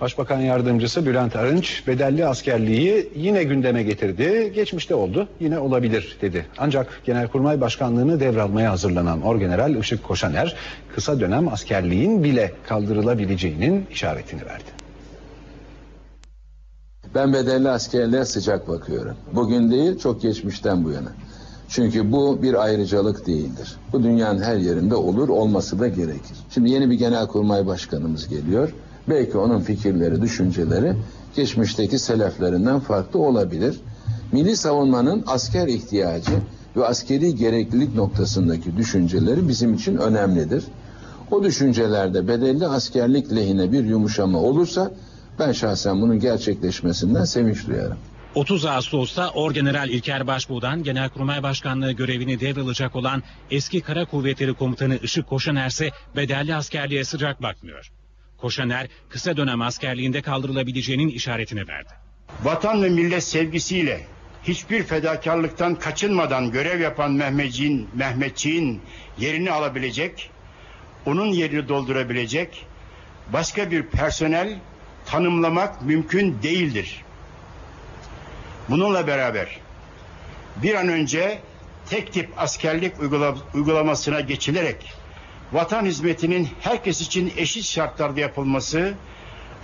Başbakan Yardımcısı Bülent Arınç bedelli askerliği yine gündeme getirdi. Geçmişte oldu, yine olabilir dedi. Ancak Genelkurmay Başkanlığını devralmaya hazırlanan Orgeneral Işık Koşaner kısa dönem askerliğin bile kaldırılabileceğinin işaretini verdi. Ben bedelli askerliğe sıcak bakıyorum. Bugün değil çok geçmişten bu yana. Çünkü bu bir ayrıcalık değildir. Bu dünyanın her yerinde olur, olması da gerekir. Şimdi yeni bir genelkurmay başkanımız geliyor. Belki onun fikirleri, düşünceleri geçmişteki seleflerinden farklı olabilir. Milli savunmanın asker ihtiyacı ve askeri gereklilik noktasındaki düşünceleri bizim için önemlidir. O düşüncelerde bedelli askerlik lehine bir yumuşama olursa ben şahsen bunun gerçekleşmesinden sevinç duyarım. 30 Ağustos'ta Orgeneral İlker Başbuğ'dan Genelkurmay Başkanlığı görevini devralacak olan eski Kara Kuvvetleri Komutanı Işık Koşaner ise bedelli askerliğe sıcak bakmıyor. Koşaner kısa dönem askerliğinde kaldırılabileceğinin işaretini verdi. Vatan ve millet sevgisiyle hiçbir fedakarlıktan kaçınmadan görev yapan Mehmetçiğin, Mehmetçiğin yerini alabilecek, onun yerini doldurabilecek başka bir personel tanımlamak mümkün değildir. Bununla beraber bir an önce tek tip askerlik uygulamasına geçilerek vatan hizmetinin herkes için eşit şartlarda yapılması,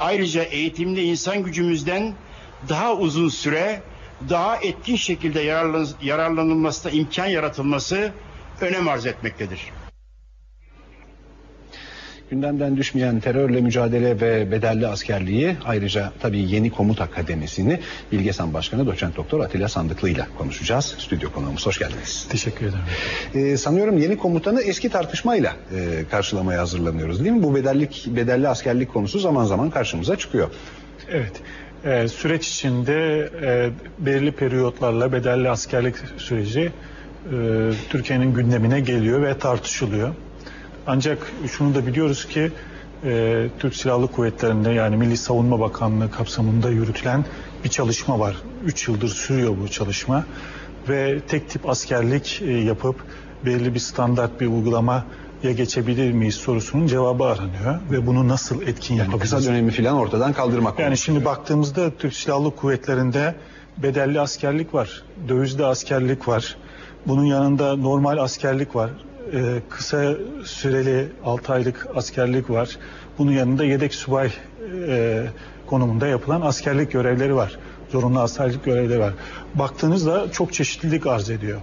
ayrıca eğitimli insan gücümüzden daha uzun süre, daha etkin şekilde yararlanılmasına imkan yaratılması önem arz etmektedir. Gündemden düşmeyen terörle mücadele ve bedelli askerliği ayrıca tabii yeni komut akademisini Bilgesan Başkanı Doçent Doktor Atilla Sandıklı ile konuşacağız. Stüdyo konuğumuz hoş geldiniz. Teşekkür ederim. Ee, sanıyorum yeni komutanı eski tartışmayla e, karşılamaya hazırlanıyoruz değil mi? Bu bedellik bedelli askerlik konusu zaman zaman karşımıza çıkıyor. Evet. Ee, süreç içinde e, belirli periyotlarla bedelli askerlik süreci e, Türkiye'nin gündemine geliyor ve tartışılıyor. Ancak şunu da biliyoruz ki e, Türk Silahlı Kuvvetleri'nde yani Milli Savunma Bakanlığı kapsamında yürütülen bir çalışma var. Üç yıldır sürüyor bu çalışma ve tek tip askerlik e, yapıp belirli bir standart bir uygulama ya geçebilir miyiz sorusunun cevabı aranıyor ve bunu nasıl etkin yani yapabiliriz? Kısa dönemi falan ortadan kaldırmak. Yani şimdi baktığımızda Türk Silahlı Kuvvetleri'nde bedelli askerlik var, dövizli askerlik var. Bunun yanında normal askerlik var e, kısa süreli 6 aylık askerlik var. Bunun yanında yedek subay e, konumunda yapılan askerlik görevleri var. Zorunlu askerlik görevleri var. Baktığınızda çok çeşitlilik arz ediyor.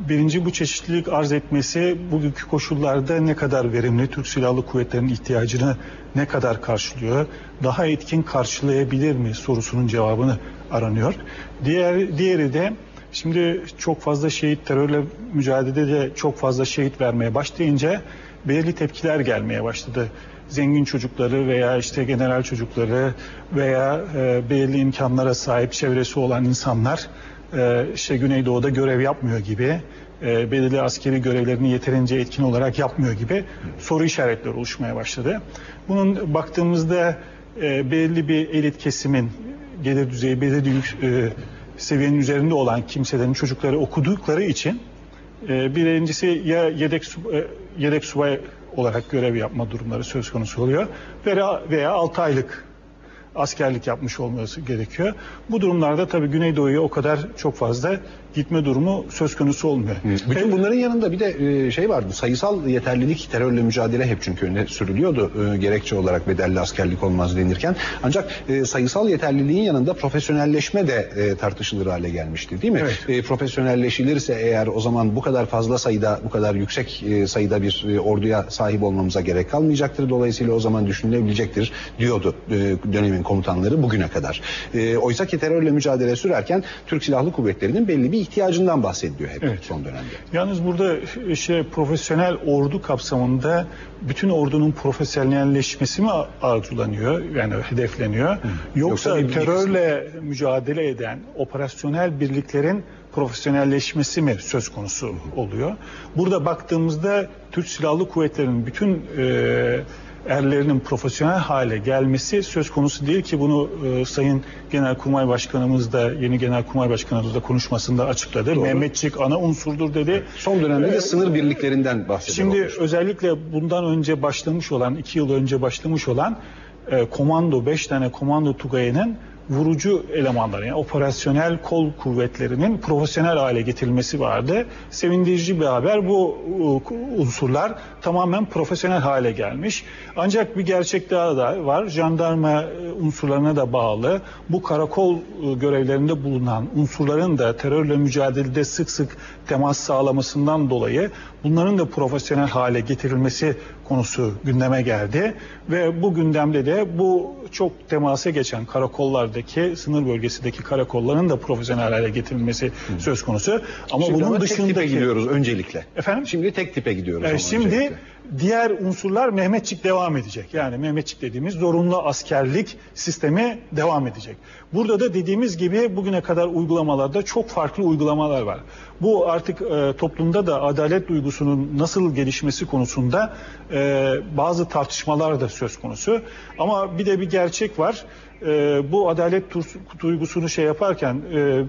Birinci bu çeşitlilik arz etmesi bugünkü koşullarda ne kadar verimli, Türk Silahlı Kuvvetleri'nin ihtiyacını ne kadar karşılıyor, daha etkin karşılayabilir mi sorusunun cevabını aranıyor. Diğer diğeri de Şimdi çok fazla şehit terörle mücadelede çok fazla şehit vermeye başlayınca belirli tepkiler gelmeye başladı. Zengin çocukları veya işte general çocukları veya e, belirli imkanlara sahip çevresi olan insanlar e, işte Güneydoğu'da görev yapmıyor gibi e, belirli askeri görevlerini yeterince etkin olarak yapmıyor gibi soru işaretleri oluşmaya başladı. Bunun baktığımızda e, belirli bir elit kesimin gelir düzeyi belirli yük, e, seviyenin üzerinde olan kimselerin çocukları okudukları için e, birincisi ya yedek e, yedek subay olarak görev yapma durumları söz konusu oluyor. Veya veya 6 aylık askerlik yapmış olması gerekiyor. Bu durumlarda tabii Güneydoğu'ya o kadar çok fazla gitme durumu söz konusu olmuyor. Bütün bunların yanında bir de e, şey vardı sayısal yeterlilik terörle mücadele hep çünkü öne sürülüyordu e, gerekçe olarak bedelli askerlik olmaz denirken. Ancak e, sayısal yeterliliğin yanında profesyonelleşme de tartışılır hale gelmişti değil mi? Evet. Profesyonelleşilirse eğer o zaman bu kadar fazla sayıda bu kadar yüksek sayıda bir orduya sahip olmamıza gerek kalmayacaktır. Dolayısıyla o zaman düşünülebilecektir diyordu dönemin komutanları bugüne kadar. Oysa ki terörle mücadele sürerken Türk Silahlı Kuvvetleri'nin belli bir ihtiyacından bahsediliyor hep evet. son dönemde. Yalnız burada işte profesyonel ordu kapsamında bütün ordunun profesyonelleşmesi mi arzulanıyor yani hedefleniyor? Hı. Yoksa, Yoksa terörle mücadele eden operasyonel birliklerin profesyonelleşmesi mi söz konusu oluyor? Burada baktığımızda Türk Silahlı Kuvvetleri'nin bütün e, erlerinin profesyonel hale gelmesi söz konusu değil ki bunu e, Sayın Genelkurmay Başkanımız da yeni Genelkurmay Başkanımız da konuşmasında açıkladı. Doğru. Mehmetçik ana unsurdur dedi. Son dönemde de ee, sınır birliklerinden bahsediyor. Şimdi olmuş. özellikle bundan önce başlamış olan iki yıl önce başlamış olan e, komando 5 tane komando tugayının vurucu elemanları yani operasyonel kol kuvvetlerinin profesyonel hale getirilmesi vardı. Sevindirici bir haber bu e, unsurlar tamamen profesyonel hale gelmiş. Ancak bir gerçek daha da var. Jandarma e, unsurlarına da bağlı. Bu karakol e, görevlerinde bulunan unsurların da terörle mücadelede sık sık temas sağlamasından dolayı bunların da profesyonel hale getirilmesi konusu gündeme geldi ve bu gündemde de bu çok temasa geçen karakollardaki sınır bölgesindeki karakolların da profesyonel hale getirilmesi söz konusu. Ama Şimdi bunun ama tek tipe gidiyoruz öncelikle. Efendim? Şimdi tek tipe gidiyoruz. Ee, şimdi öncelikle. Diğer unsurlar Mehmetçik devam edecek. Yani Mehmetçik dediğimiz zorunlu askerlik sistemi devam edecek. Burada da dediğimiz gibi bugüne kadar uygulamalarda çok farklı uygulamalar var. Bu artık e, toplumda da adalet duygusunun nasıl gelişmesi konusunda e, bazı tartışmalar da söz konusu. Ama bir de bir gerçek var. E, bu adalet duygusunu şey yaparken e,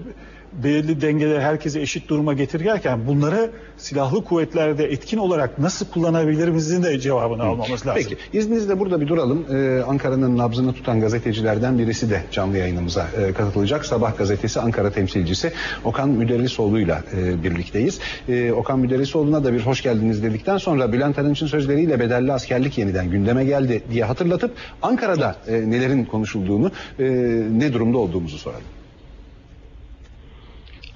belirli dengeleri herkese eşit duruma getirirken bunları silahlı kuvvetlerde etkin olarak nasıl kullanabilirimizin de cevabını almamız lazım. Peki izninizle burada bir duralım. Ee, Ankara'nın nabzını tutan gazetecilerden birisi de canlı yayınımıza e, katılacak. Sabah gazetesi Ankara temsilcisi Okan Müderrisoğlu'yla e, birlikteyiz. E, Okan Müderrisoğlu'na da bir hoş geldiniz dedikten sonra Bülent Arınç'ın sözleriyle bedelli askerlik yeniden gündeme geldi diye hatırlatıp Ankara'da e, nelerin konuşulduğunu, e, ne durumda olduğumuzu soralım.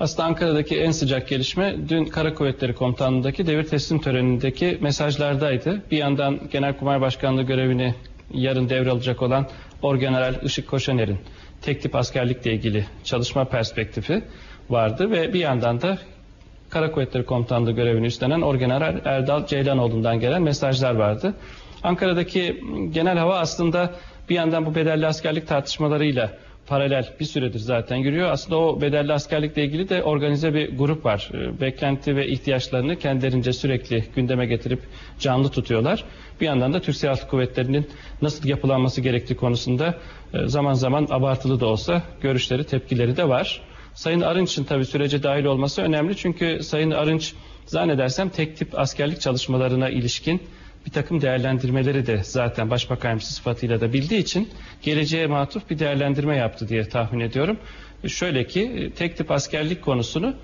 Aslında Ankara'daki en sıcak gelişme dün Kara Kuvvetleri Komutanlığı'ndaki devir teslim törenindeki mesajlardaydı. Bir yandan Genelkurmay Başkanlığı görevini yarın devralacak olan Orgeneral Işık Koşaner'in tek tip askerlikle ilgili çalışma perspektifi vardı ve bir yandan da Kara Kuvvetleri Komutanlığı görevini üstlenen Orgeneral Erdal Ceylanoğlu'ndan gelen mesajlar vardı. Ankara'daki genel hava aslında bir yandan bu bedelli askerlik tartışmalarıyla paralel bir süredir zaten yürüyor. Aslında o bedelli askerlikle ilgili de organize bir grup var. Ee, Beklenti ve ihtiyaçlarını kendilerince sürekli gündeme getirip canlı tutuyorlar. Bir yandan da Türk Silahlı Kuvvetleri'nin nasıl yapılanması gerektiği konusunda e, zaman zaman abartılı da olsa görüşleri, tepkileri de var. Sayın Arınç'ın tabii sürece dahil olması önemli. Çünkü Sayın Arınç zannedersem tek tip askerlik çalışmalarına ilişkin bir takım değerlendirmeleri de zaten başbakan sıfatıyla da bildiği için geleceğe matuf bir değerlendirme yaptı diye tahmin ediyorum. Şöyle ki tek tip askerlik konusunu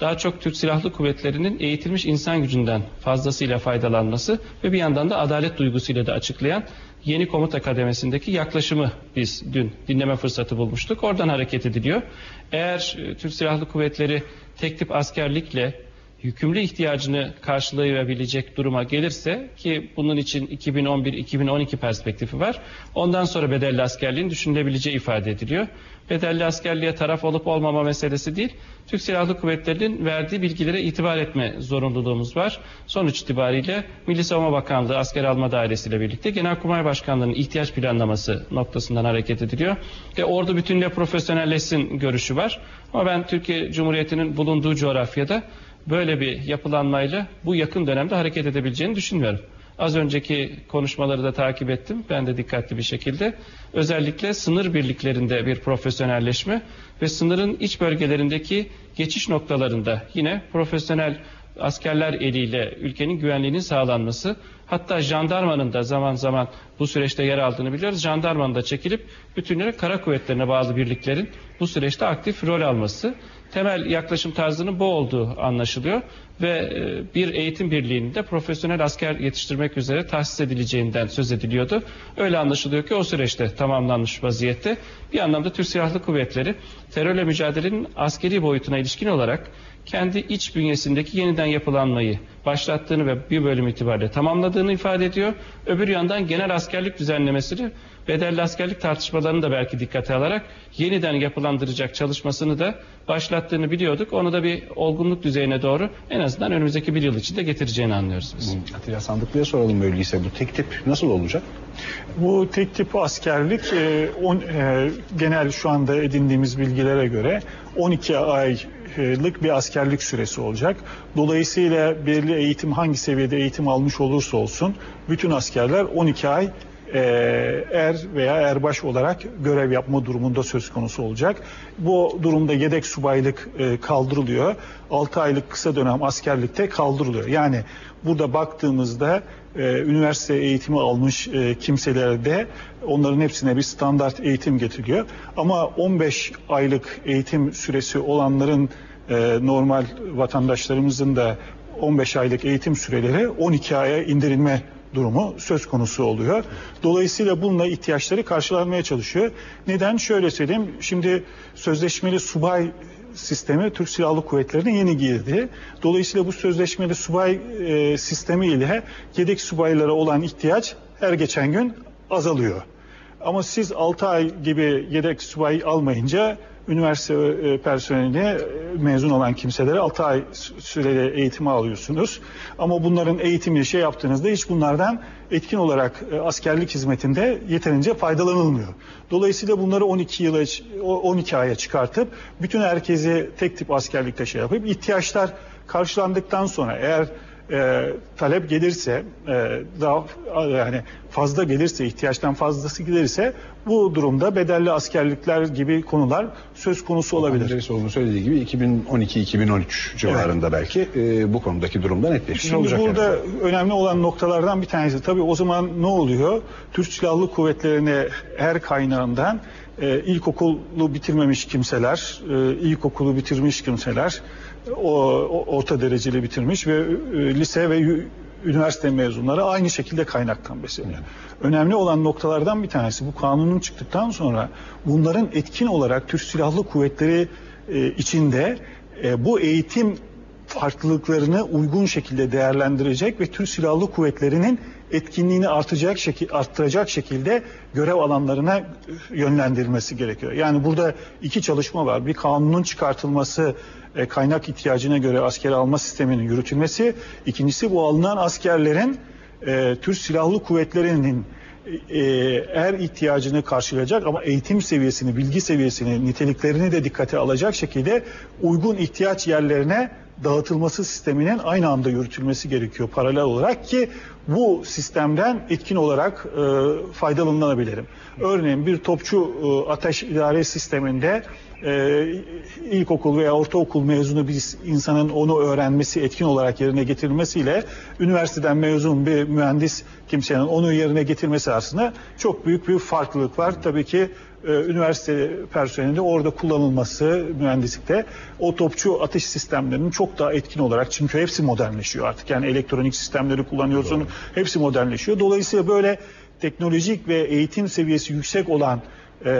daha çok Türk Silahlı Kuvvetleri'nin eğitilmiş insan gücünden fazlasıyla faydalanması ve bir yandan da adalet duygusuyla da açıklayan yeni komuta kademesindeki yaklaşımı biz dün dinleme fırsatı bulmuştuk. Oradan hareket ediliyor. Eğer e, Türk Silahlı Kuvvetleri tek tip askerlikle yükümlü ihtiyacını karşılayabilecek duruma gelirse ki bunun için 2011-2012 perspektifi var. Ondan sonra bedelli askerliğin düşünülebileceği ifade ediliyor. Bedelli askerliğe taraf olup olmama meselesi değil. Türk Silahlı Kuvvetleri'nin verdiği bilgilere itibar etme zorunluluğumuz var. Sonuç itibariyle Milli Savunma Bakanlığı Asker Alma Dairesi ile birlikte Genelkurmay Başkanlığı'nın ihtiyaç planlaması noktasından hareket ediliyor. Ve ordu bütünüyle profesyonelleşsin görüşü var. Ama ben Türkiye Cumhuriyeti'nin bulunduğu coğrafyada böyle bir yapılanmayla bu yakın dönemde hareket edebileceğini düşünmüyorum. Az önceki konuşmaları da takip ettim. Ben de dikkatli bir şekilde. Özellikle sınır birliklerinde bir profesyonelleşme ve sınırın iç bölgelerindeki geçiş noktalarında yine profesyonel askerler eliyle ülkenin güvenliğinin sağlanması hatta jandarmanın da zaman zaman bu süreçte yer aldığını biliyoruz. Jandarmanın da çekilip bütünleri kara kuvvetlerine bağlı birliklerin bu süreçte aktif rol alması temel yaklaşım tarzının bu olduğu anlaşılıyor ve e, bir eğitim birliğinin de profesyonel asker yetiştirmek üzere tahsis edileceğinden söz ediliyordu. Öyle anlaşılıyor ki o süreçte tamamlanmış vaziyette. Bir anlamda Türk Silahlı Kuvvetleri terörle mücadelenin askeri boyutuna ilişkin olarak kendi iç bünyesindeki yeniden yapılanmayı başlattığını ve bir bölüm itibariyle tamamladığını ifade ediyor. Öbür yandan genel askerlik düzenlemesini bedelli askerlik tartışmalarını da belki dikkate alarak yeniden yapılandıracak çalışmasını da başlattığını biliyorduk. Onu da bir olgunluk düzeyine doğru en azından önümüzdeki bir yıl içinde getireceğini anlıyoruz biz. Atilla Sandıklı'ya soralım öyleyse bu tek tip nasıl olacak? Bu tek tip askerlik e, on, e, genel şu anda edindiğimiz bilgilere göre 12 aylık bir askerlik süresi olacak. Dolayısıyla belirli eğitim hangi seviyede eğitim almış olursa olsun bütün askerler 12 ay e, er veya erbaş olarak görev yapma durumunda söz konusu olacak. Bu durumda yedek subaylık e, kaldırılıyor. 6 aylık kısa dönem askerlikte kaldırılıyor. Yani burada baktığımızda e, üniversite eğitimi almış e, kimselerde onların hepsine bir standart eğitim getiriliyor. Ama 15 aylık eğitim süresi olanların e, normal vatandaşlarımızın da 15 aylık eğitim süreleri 12 aya indirilme durumu söz konusu oluyor. Dolayısıyla bununla ihtiyaçları karşılanmaya çalışıyor. Neden? Şöyle söyleyeyim. Şimdi sözleşmeli subay sistemi Türk Silahlı Kuvvetleri'ne yeni girdi. Dolayısıyla bu sözleşmeli subay e, sistemi ile yedek subaylara olan ihtiyaç her geçen gün azalıyor. Ama siz 6 ay gibi yedek subay almayınca üniversite e, personeli e, mezun olan kimselere 6 ay süreli eğitimi alıyorsunuz. Ama bunların eğitimini şey yaptığınızda hiç bunlardan etkin olarak e, askerlik hizmetinde yeterince faydalanılmıyor. Dolayısıyla bunları 12 yıla 12 aya çıkartıp bütün herkesi tek tip askerlikte şey yapıp ihtiyaçlar karşılandıktan sonra eğer e, talep gelirse e, daha yani fazla gelirse ihtiyaçtan fazlası gelirse bu durumda bedelli askerlikler gibi konular söz konusu olabilir. Derisoğlu'nun söylediği gibi 2012-2013 civarında belki e, bu konudaki durumda netleşmiş Şimdi olacak. burada yani. önemli olan noktalardan bir tanesi tabii o zaman ne oluyor? Türk Silahlı Kuvvetleri'ne her kaynağından e, ilkokulu bitirmemiş kimseler, e, ilkokulu bitirmiş kimseler, o, orta dereceli bitirmiş ve e, lise ve üniversite mezunları aynı şekilde kaynaktan besleniyor. Önemli olan noktalardan bir tanesi bu kanunun çıktıktan sonra bunların etkin olarak Türk Silahlı Kuvvetleri e, içinde e, bu eğitim farklılıklarını uygun şekilde değerlendirecek ve Türk Silahlı Kuvvetleri'nin etkinliğini artacak şekil, arttıracak şekilde görev alanlarına yönlendirilmesi gerekiyor. Yani burada iki çalışma var. Bir kanunun çıkartılması, e, kaynak ihtiyacına göre askeri alma sisteminin yürütülmesi. İkincisi bu alınan askerlerin e, Türk Silahlı Kuvvetleri'nin e, er ihtiyacını karşılayacak ama eğitim seviyesini, bilgi seviyesini, niteliklerini de dikkate alacak şekilde uygun ihtiyaç yerlerine dağıtılması sisteminin aynı anda yürütülmesi gerekiyor paralel olarak ki bu sistemden etkin olarak e, faydalanabilirim. Örneğin bir topçu e, ateş idare sisteminde e, ilkokul veya ortaokul mezunu bir insanın onu öğrenmesi etkin olarak yerine getirilmesiyle üniversiteden mezun bir mühendis kimsenin onu yerine getirmesi arasında çok büyük bir farklılık var. Tabii ki e, üniversite personelinde orada kullanılması mühendislikte o topçu atış sistemlerinin çok daha etkin olarak çünkü hepsi modernleşiyor artık. Yani elektronik sistemleri kullanıyorsun. Hepsi modernleşiyor. Dolayısıyla böyle teknolojik ve eğitim seviyesi yüksek olan e,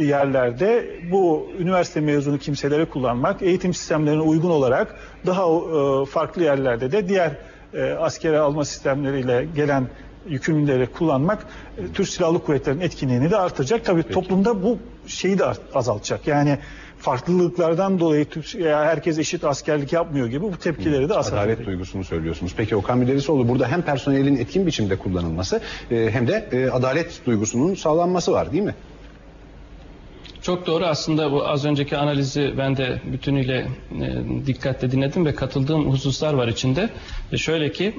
yerlerde bu üniversite mezunu kimseleri kullanmak, eğitim sistemlerine uygun olarak daha e, farklı yerlerde de diğer e, askere alma sistemleriyle gelen yükümlüleri kullanmak e, Türk Silahlı Kuvvetleri'nin etkinliğini de artıracak. Tabii toplumda bu şeyi de azaltacak. Yani farklılıklardan dolayı Türk, ya herkes eşit askerlik yapmıyor gibi bu tepkileri de azaltacak. Adalet duygusunu söylüyorsunuz. Peki Okan Biderisoğlu burada hem personelin etkin biçimde kullanılması e, hem de e, adalet duygusunun sağlanması var değil mi? Çok doğru aslında bu az önceki analizi ben de bütünüyle e, dikkatle dinledim ve katıldığım hususlar var içinde. E, şöyle ki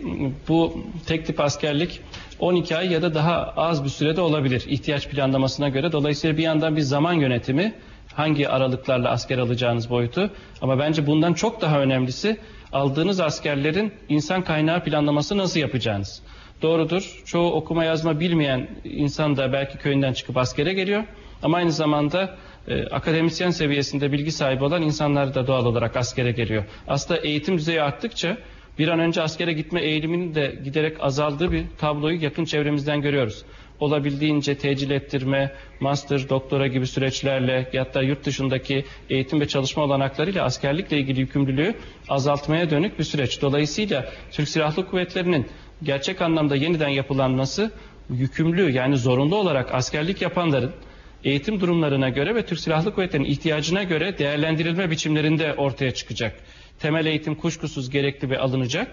bu tek tip askerlik 12 ay ya da daha az bir sürede olabilir ihtiyaç planlamasına göre. Dolayısıyla bir yandan bir zaman yönetimi hangi aralıklarla asker alacağınız boyutu ama bence bundan çok daha önemlisi aldığınız askerlerin insan kaynağı planlaması nasıl yapacağınız. Doğrudur. Çoğu okuma yazma bilmeyen insan da belki köyünden çıkıp askere geliyor. Ama aynı zamanda e, akademisyen seviyesinde bilgi sahibi olan insanlar da doğal olarak askere geliyor. Aslında eğitim düzeyi arttıkça bir an önce askere gitme eğiliminin de giderek azaldığı bir tabloyu yakın çevremizden görüyoruz. Olabildiğince tecil ettirme, master, doktora gibi süreçlerle hatta yurt dışındaki eğitim ve çalışma olanaklarıyla askerlikle ilgili yükümlülüğü azaltmaya dönük bir süreç. Dolayısıyla Türk Silahlı Kuvvetleri'nin gerçek anlamda yeniden yapılanması yükümlü yani zorunlu olarak askerlik yapanların eğitim durumlarına göre ve Türk Silahlı Kuvvetleri'nin ihtiyacına göre değerlendirilme biçimlerinde ortaya çıkacak. Temel eğitim kuşkusuz gerekli ve alınacak.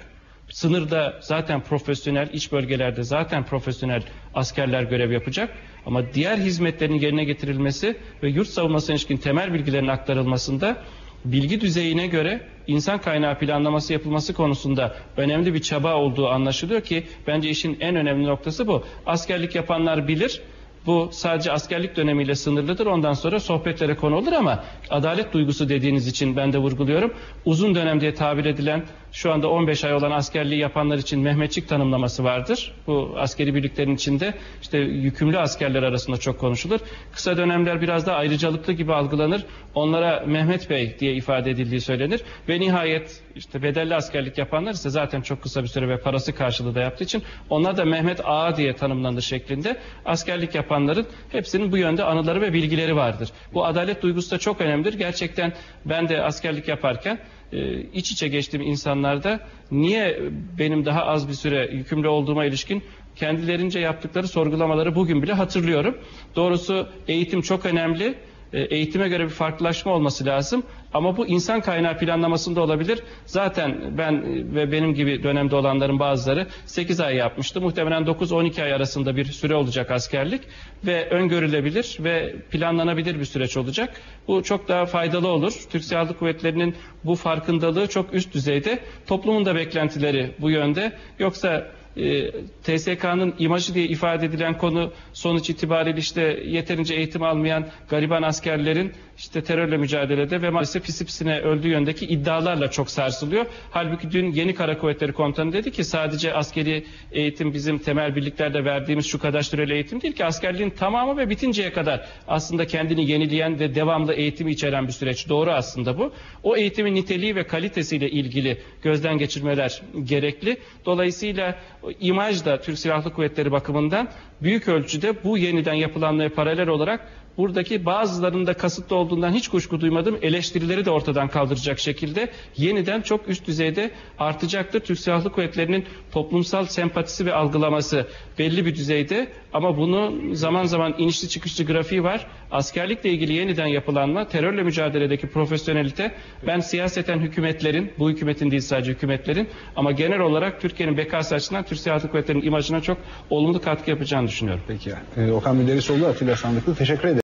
Sınırda zaten profesyonel, iç bölgelerde zaten profesyonel askerler görev yapacak. Ama diğer hizmetlerin yerine getirilmesi ve yurt savunmasına ilişkin temel bilgilerin aktarılmasında bilgi düzeyine göre insan kaynağı planlaması yapılması konusunda önemli bir çaba olduğu anlaşılıyor ki bence işin en önemli noktası bu. Askerlik yapanlar bilir. Bu sadece askerlik dönemiyle sınırlıdır. Ondan sonra sohbetlere konu olur ama adalet duygusu dediğiniz için ben de vurguluyorum. Uzun dönem diye tabir edilen şu anda 15 ay olan askerliği yapanlar için Mehmetçik tanımlaması vardır. Bu askeri birliklerin içinde işte yükümlü askerler arasında çok konuşulur. Kısa dönemler biraz daha ayrıcalıklı gibi algılanır. Onlara Mehmet Bey diye ifade edildiği söylenir. Ve nihayet işte bedelli askerlik yapanlar ise zaten çok kısa bir süre ve parası karşılığı da yaptığı için onlar da Mehmet Ağa diye tanımlanır şeklinde askerlik yapanların hepsinin bu yönde anıları ve bilgileri vardır. Bu adalet duygusu da çok önemlidir. Gerçekten ben de askerlik yaparken iç içe geçtiğim insanlarda niye benim daha az bir süre yükümlü olduğuma ilişkin kendilerince yaptıkları sorgulamaları bugün bile hatırlıyorum. Doğrusu eğitim çok önemli. E, Eğitime göre bir farklılaşma olması lazım. Ama bu insan kaynağı planlamasında olabilir. Zaten ben e, ve benim gibi dönemde olanların bazıları 8 ay yapmıştı. Muhtemelen 9-12 ay arasında bir süre olacak askerlik ve öngörülebilir ve planlanabilir bir süreç olacak. Bu çok daha faydalı olur. Türk Silahlı Kuvvetleri'nin bu farkındalığı çok üst düzeyde. Toplumun da beklentileri bu yönde. Yoksa e, TSK'nın imajı diye ifade edilen konu sonuç itibariyle işte yeterince eğitim almayan gariban askerlerin işte terörle mücadelede ve maalesef pisi pisine öldüğü yöndeki iddialarla çok sarsılıyor. Halbuki dün yeni Kara Kuvvetleri Komutanı dedi ki sadece askeri eğitim bizim temel birliklerde verdiğimiz şu kadar süreli eğitim değil ki askerliğin tamamı ve bitinceye kadar aslında kendini yenileyen ve devamlı eğitimi içeren bir süreç. Doğru aslında bu. O eğitimin niteliği ve kalitesiyle ilgili gözden geçirmeler gerekli. Dolayısıyla imaj da Türk Silahlı Kuvvetleri bakımından büyük ölçüde bu yeniden yapılanmaya paralel olarak buradaki bazılarında kasıtlı olduğundan hiç kuşku duymadım. Eleştirileri de ortadan kaldıracak şekilde yeniden çok üst düzeyde artacaktır. Türk Silahlı Kuvvetleri'nin toplumsal sempatisi ve algılaması belli bir düzeyde ama bunun zaman zaman inişli çıkışlı grafiği var. Askerlikle ilgili yeniden yapılanma, terörle mücadeledeki profesyonelite ben siyaseten hükümetlerin, bu hükümetin değil sadece hükümetlerin ama genel olarak Türkiye'nin bekası açısından Türk Silahlı Kuvvetleri'nin imajına çok olumlu katkı yapacağını düşünüyorum. Peki. Ee, Okan Müderrisoğlu, Atilla Sandıklı teşekkür ederim.